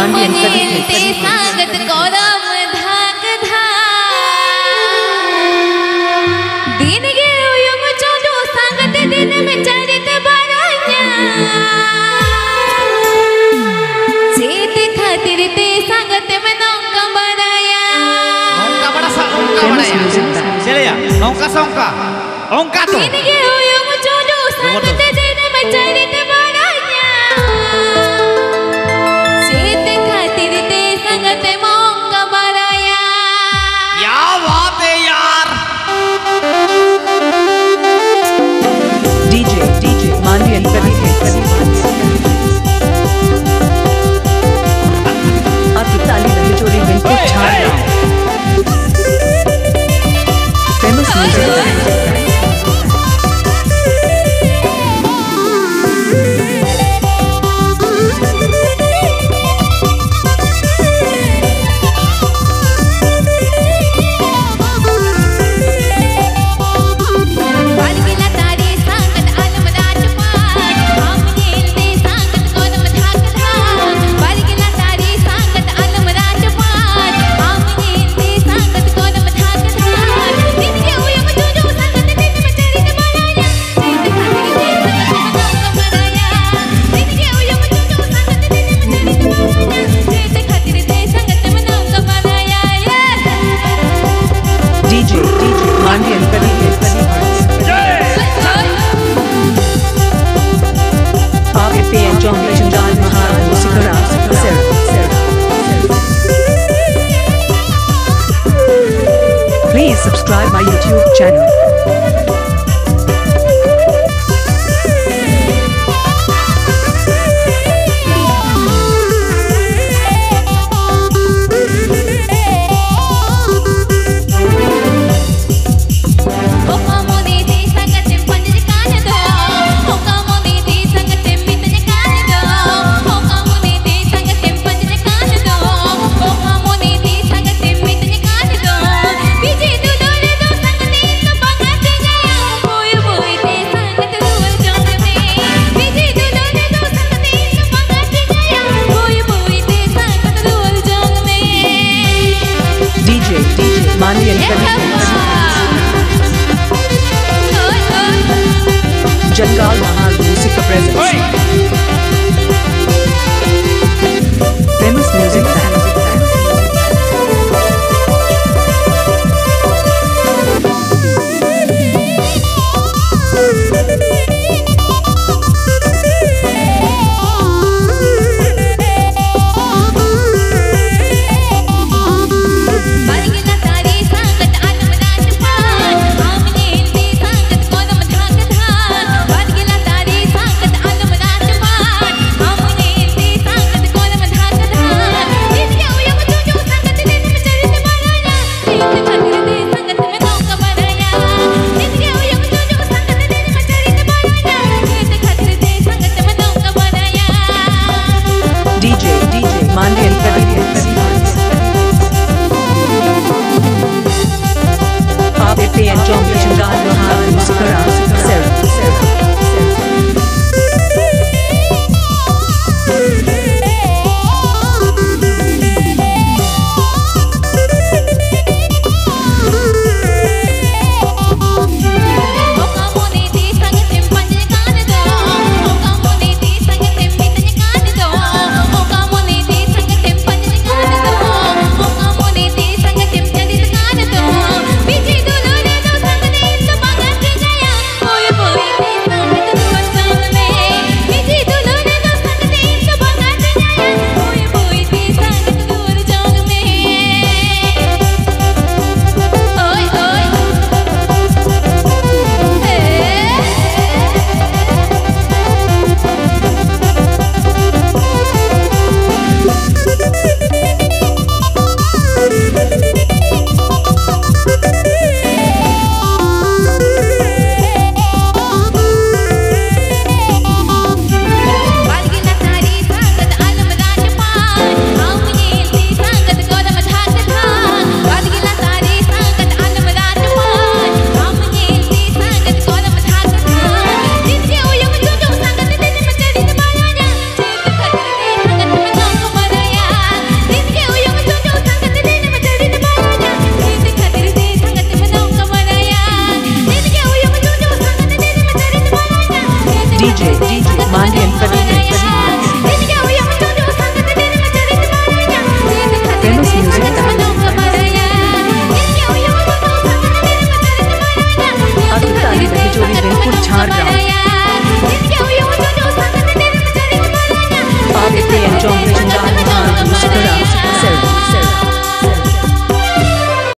हाँ जी स्वागत गौरव धाक दिन गे युग चलो दिन में चरित चेत खातिर ते स्वागत में नौका बराया नौका बड़ा सा नौका बराया चले नौका सोंका ओंका तो. Please subscribe my YouTube channel. Esse é